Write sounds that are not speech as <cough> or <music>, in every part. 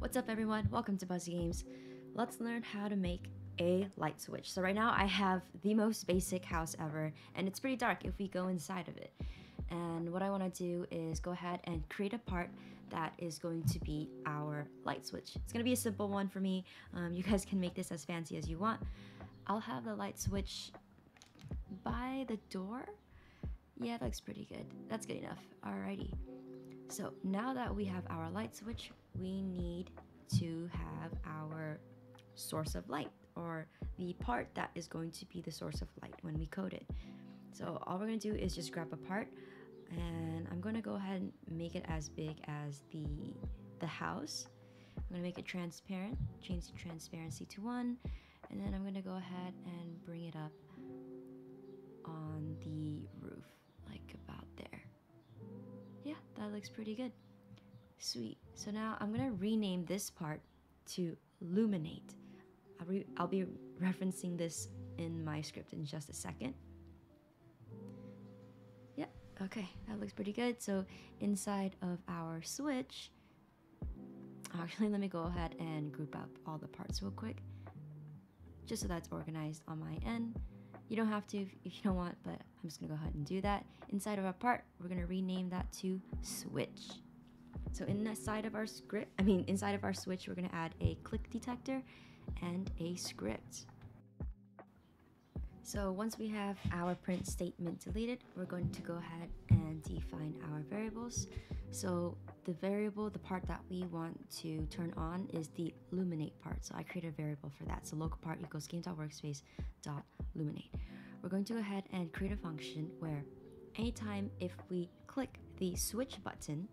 What's up everyone? Welcome to Buzzy Games. Let's learn how to make a light switch. So right now I have the most basic house ever and it's pretty dark if we go inside of it. And what I want to do is go ahead and create a part that is going to be our light switch. It's going to be a simple one for me. Um, you guys can make this as fancy as you want. I'll have the light switch by the door. Yeah, that looks pretty good. That's good enough. Alrighty. So now that we have our light switch, we need to have our source of light or the part that is going to be the source of light when we code it. So all we're to do is just grab a part and I'm going to go ahead and make it as big as the the house. I'm to make it transparent, change the transparency to 1, and then I'm going to go ahead and bring it up on the roof that looks pretty good. Sweet. So now I'm going to rename this part to Luminate. I'll, re I'll be referencing this in my script in just a second. Yeah, okay, that looks pretty good. So inside of our switch, actually <laughs> let me go ahead and group up all the parts real quick, just so that's organized on my end. You don't have to if you don't want, but I'm just gonna go ahead and do that. Inside of our part, we're gonna rename that to switch. So inside of our script, I mean inside of our switch, we're gonna add a click detector and a script. So once we have our print statement deleted, we're going to go ahead and define our variables. So the variable, the part that we want to turn on is the illuminate part. So I create a variable for that. So local part equals game.workspace dot illuminate. We're going to go ahead and create a function where anytime if we click the switch button,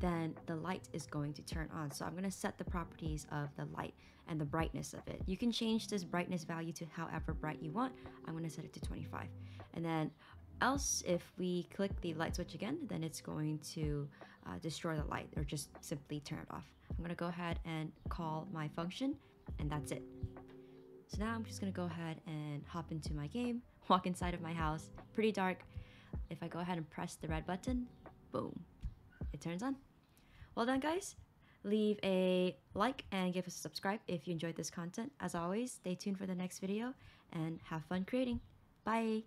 then the light is going to turn on. So I'm going to set the properties of the light and the brightness of it. You can change this brightness value to however bright you want. I'm going to set it to 25. And then else, if we click the light switch again, then it's going to uh, destroy the light or just simply turn it off. I'm going to go ahead and call my function and that's it. So now I'm just going to go ahead and hop into my game, <laughs> walk inside of my house, pretty dark. If I go ahead and press the red button, boom, it turns on. Well done, guys. Leave a like and give us a subscribe if you enjoyed this content. As always, stay tuned for the next video and have fun creating. Bye!